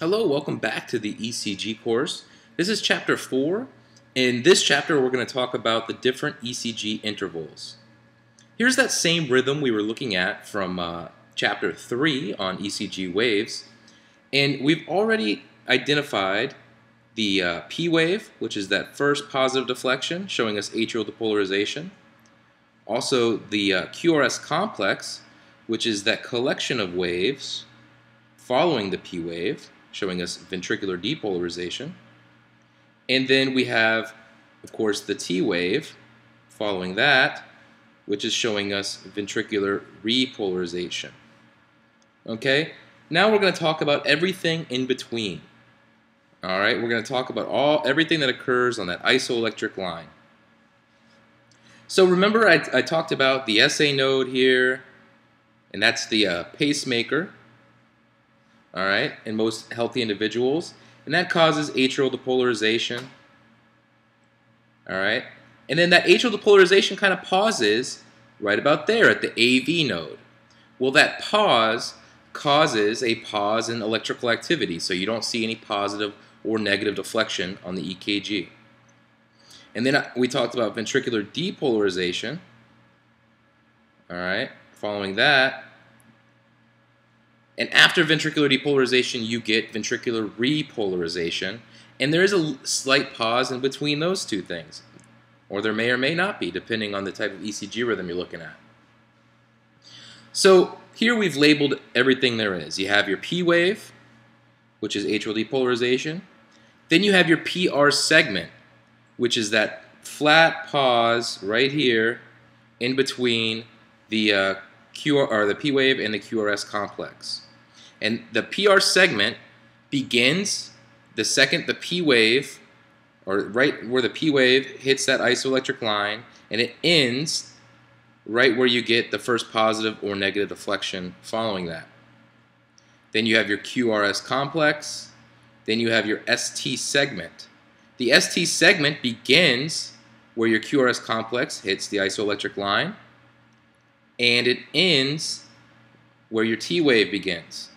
Hello, welcome back to the ECG course. This is chapter 4. In this chapter, we're going to talk about the different ECG intervals. Here's that same rhythm we were looking at from uh, chapter 3 on ECG waves. And we've already identified the uh, P wave, which is that first positive deflection, showing us atrial depolarization. Also, the uh, QRS complex, which is that collection of waves following the P wave, showing us ventricular depolarization. And then we have, of course, the T wave following that, which is showing us ventricular repolarization. Okay, now we're going to talk about everything in between. All right, we're going to talk about all everything that occurs on that isoelectric line. So remember I, I talked about the SA node here, and that's the uh, pacemaker, all right, in most healthy individuals. And that causes atrial depolarization, all right? And then that atrial depolarization kind of pauses right about there at the AV node. Well, that pause causes a pause in electrical activity, so you don't see any positive or negative deflection on the EKG. And then uh, we talked about ventricular depolarization. All right, following that. And after ventricular depolarization, you get ventricular repolarization. And there is a slight pause in between those two things. Or there may or may not be, depending on the type of ECG rhythm you're looking at. So here we've labeled everything there is. You have your P wave, which is atrial depolarization. Then you have your PR segment, which is that flat pause right here in between the uh, QR or the P wave and the QRS complex. And the PR segment begins the second the P wave, or right where the P wave hits that isoelectric line, and it ends right where you get the first positive or negative deflection following that. Then you have your QRS complex. Then you have your ST segment. The ST segment begins where your QRS complex hits the isoelectric line, and it ends where your T wave begins.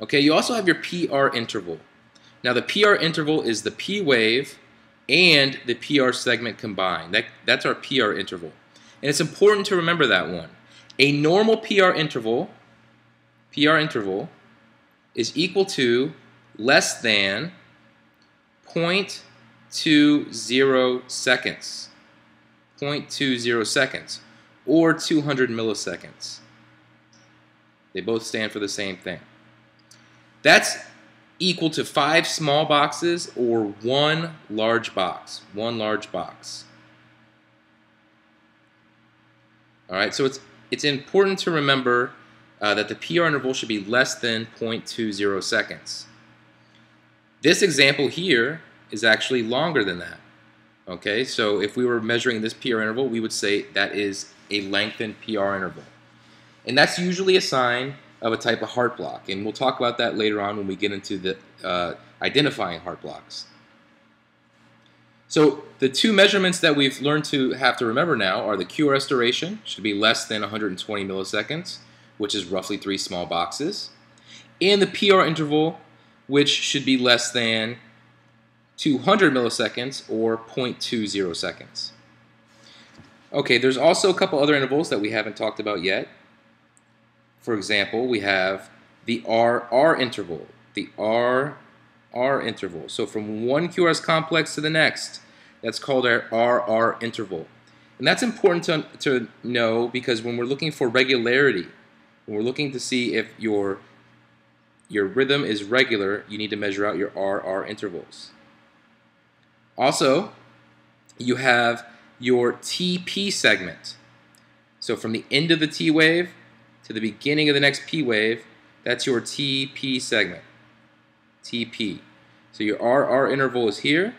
Okay, you also have your PR interval. Now the PR interval is the P wave and the PR segment combined. That, that's our PR interval. And it's important to remember that one. A normal PR interval, PR interval, is equal to less than 0.20 seconds. 0.20 seconds, or 200 milliseconds. They both stand for the same thing. That's equal to five small boxes or one large box. One large box. All right, so it's it's important to remember uh, that the PR interval should be less than 0.20 seconds. This example here is actually longer than that. Okay, so if we were measuring this PR interval, we would say that is a lengthened PR interval. And that's usually a sign of a type of heart block. And we'll talk about that later on when we get into the uh, identifying heart blocks. So the two measurements that we've learned to have to remember now are the QRS duration, should be less than 120 milliseconds, which is roughly three small boxes, and the PR interval, which should be less than 200 milliseconds or 0.20 seconds. Okay, there's also a couple other intervals that we haven't talked about yet. For example, we have the RR interval, the RR interval. So from one QRS complex to the next, that's called our RR interval. And that's important to, to know because when we're looking for regularity, when we're looking to see if your, your rhythm is regular, you need to measure out your RR intervals. Also, you have your TP segment. So from the end of the T wave to the beginning of the next P wave, that's your TP segment. TP. So your RR interval is here,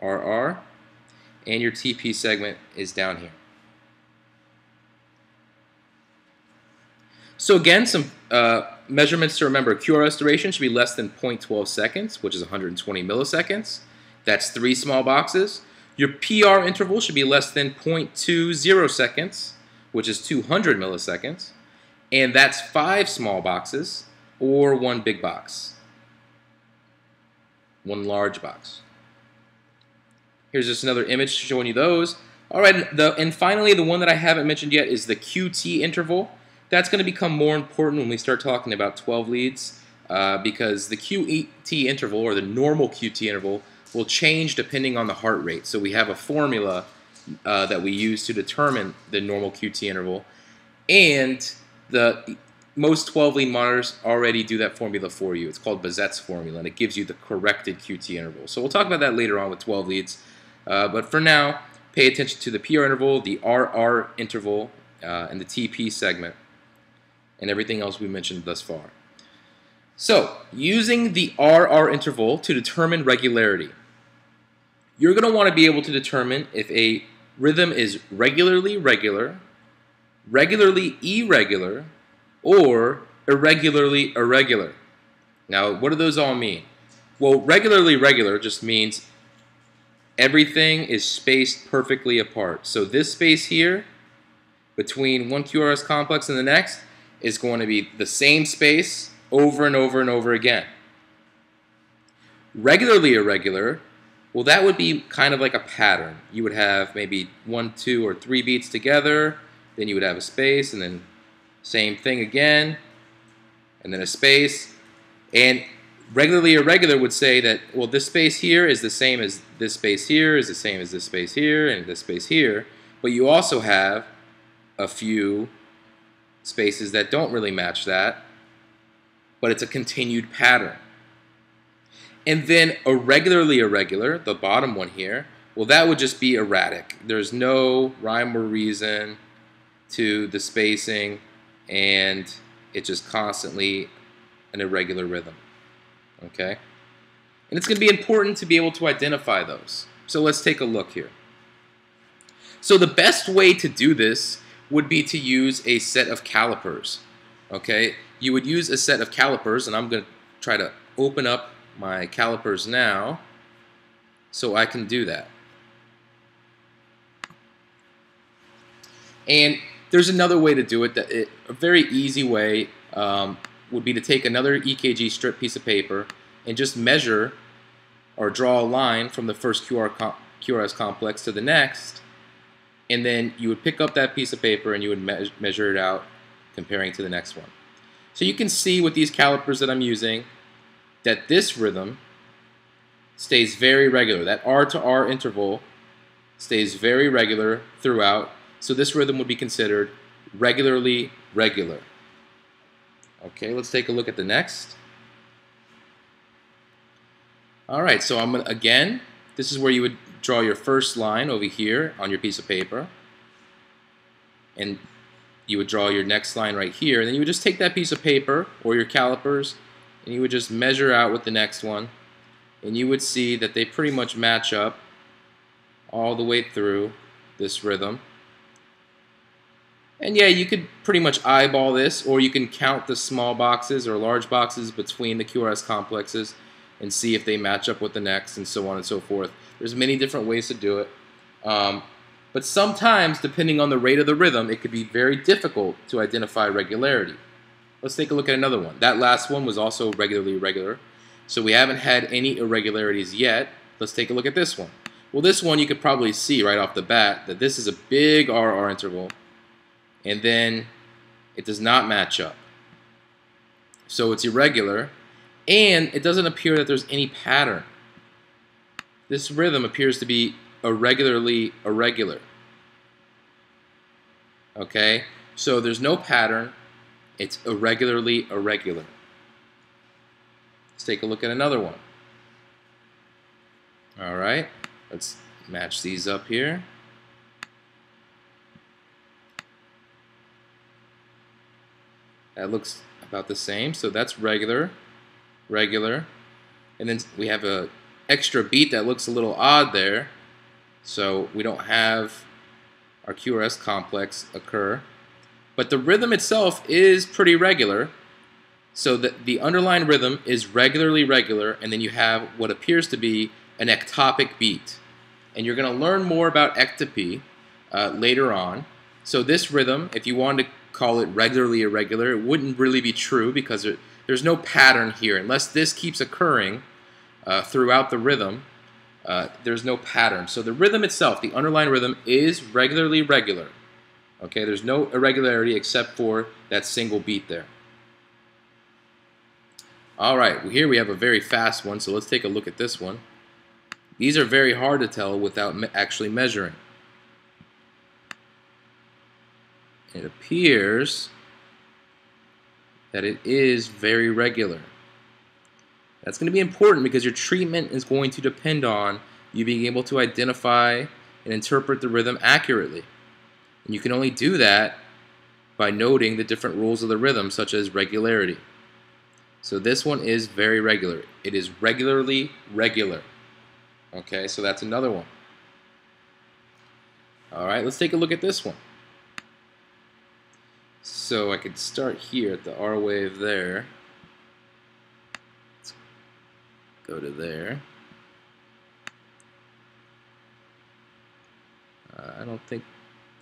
RR, and your TP segment is down here. So again, some uh, measurements to remember. QRS duration should be less than 0.12 seconds, which is 120 milliseconds. That's three small boxes. Your PR interval should be less than 0.20 seconds, which is 200 milliseconds. And that's five small boxes, or one big box. One large box. Here's just another image showing you those. All right, the, and finally, the one that I haven't mentioned yet is the QT interval. That's going to become more important when we start talking about 12 leads uh, because the QT interval, or the normal QT interval, will change depending on the heart rate. So we have a formula uh, that we use to determine the normal QT interval. And the most 12 lead monitors already do that formula for you. It's called Bazett's formula, and it gives you the corrected QT interval. So we'll talk about that later on with 12 leads. Uh, but for now, pay attention to the PR interval, the RR interval, uh, and the TP segment, and everything else we mentioned thus far. So, using the RR interval to determine regularity, you're going to want to be able to determine if a rhythm is regularly regular, regularly irregular, or irregularly irregular. Now, what do those all mean? Well, regularly regular just means everything is spaced perfectly apart. So this space here between one QRS complex and the next is going to be the same space over and over and over again. Regularly irregular, well that would be kind of like a pattern. You would have maybe one, two, or three beats together, then you would have a space, and then same thing again, and then a space. And regularly irregular would say that, well, this space here is the same as this space here, is the same as this space here, and this space here. But you also have a few spaces that don't really match that, but it's a continued pattern. And then irregularly irregular, the bottom one here, well, that would just be erratic. There's no rhyme or reason to the spacing, and it's just constantly an irregular rhythm. Okay? And it's going to be important to be able to identify those. So let's take a look here. So the best way to do this would be to use a set of calipers. Okay? You would use a set of calipers, and I'm going to try to open up my calipers now so I can do that. And there's another way to do it. That it, a very easy way um, would be to take another EKG strip piece of paper and just measure or draw a line from the first QR com QRS complex to the next, and then you would pick up that piece of paper and you would me measure it out comparing to the next one. So you can see with these calipers that I'm using that this rhythm stays very regular. That R to R interval stays very regular throughout. So this rhythm would be considered regularly regular. Okay, let's take a look at the next. All right, so I'm gonna, again, this is where you would draw your first line over here on your piece of paper. And you would draw your next line right here. And then you would just take that piece of paper or your calipers and you would just measure out with the next one. And you would see that they pretty much match up all the way through this rhythm. And yeah, you could pretty much eyeball this, or you can count the small boxes or large boxes between the QRS complexes and see if they match up with the next, and so on and so forth. There's many different ways to do it. Um, but sometimes, depending on the rate of the rhythm, it could be very difficult to identify regularity. Let's take a look at another one. That last one was also regularly irregular. So we haven't had any irregularities yet. Let's take a look at this one. Well, this one you could probably see right off the bat that this is a big RR interval and then it does not match up. So it's irregular, and it doesn't appear that there's any pattern. This rhythm appears to be irregularly irregular. Okay, so there's no pattern, it's irregularly irregular. Let's take a look at another one. All right, let's match these up here. That looks about the same. So that's regular, regular. And then we have a extra beat that looks a little odd there. So we don't have our QRS complex occur. But the rhythm itself is pretty regular. So the, the underlying rhythm is regularly regular, and then you have what appears to be an ectopic beat. And you're going to learn more about ectopy uh, later on. So this rhythm, if you wanted to call it regularly irregular. It wouldn't really be true because there, there's no pattern here. Unless this keeps occurring uh, throughout the rhythm, uh, there's no pattern. So the rhythm itself, the underlying rhythm, is regularly regular. Okay, there's no irregularity except for that single beat there. All right, well, here we have a very fast one, so let's take a look at this one. These are very hard to tell without me actually measuring. It appears that it is very regular. That's going to be important because your treatment is going to depend on you being able to identify and interpret the rhythm accurately. And you can only do that by noting the different rules of the rhythm, such as regularity. So this one is very regular. It is regularly regular. Okay, so that's another one. All right, let's take a look at this one. So I could start here at the R wave there. Let's go to there. Uh, I don't think,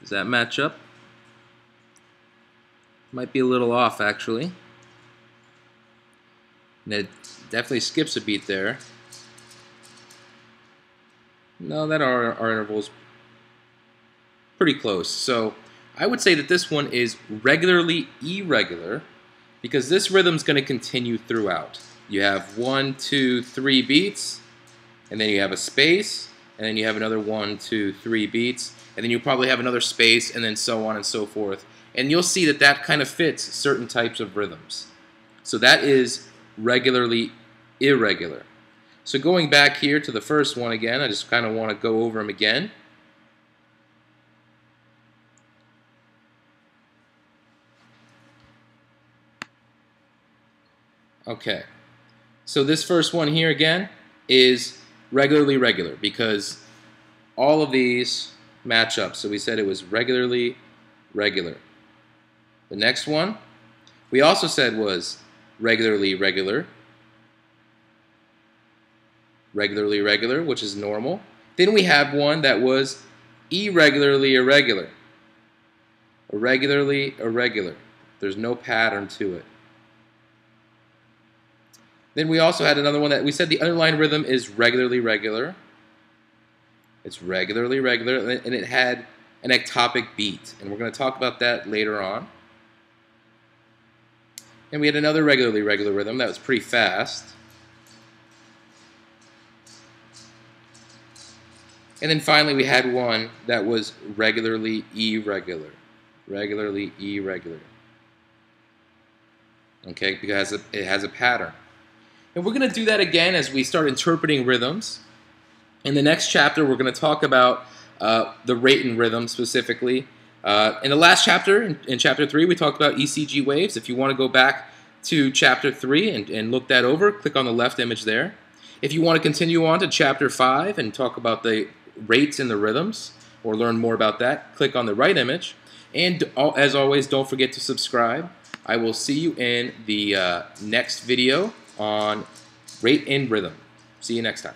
does that match up? Might be a little off actually. And it definitely skips a beat there. No, that R, R interval is pretty close. So I would say that this one is regularly irregular because this rhythm is going to continue throughout. You have one, two, three beats, and then you have a space, and then you have another one, two, three beats, and then you probably have another space, and then so on and so forth. And you'll see that that kind of fits certain types of rhythms. So that is regularly irregular. So going back here to the first one again, I just kind of want to go over them again. Okay, so this first one here again is regularly regular because all of these match up. So we said it was regularly regular. The next one we also said was regularly regular. Regularly regular, which is normal. Then we have one that was irregularly irregular. Irregularly irregular. There's no pattern to it. Then we also had another one that we said the underlying rhythm is regularly regular. It's regularly regular, and it had an ectopic beat. And we're going to talk about that later on. And we had another regularly regular rhythm that was pretty fast. And then finally we had one that was regularly irregular. Regularly irregular. Okay, because it has a pattern. And we're going to do that again as we start interpreting rhythms. In the next chapter, we're going to talk about uh, the rate and rhythm specifically. Uh, in the last chapter, in, in, chapter 3, we talked about ECG waves. If you want to go back to chapter 3 and, and look that over, click on the left image there. If you want to continue on to chapter 5 and talk about the rates and the rhythms, or learn more about that, click on the right image. And as always, don't forget to subscribe. I will see you in the uh, next video on rate and rhythm. See you next time.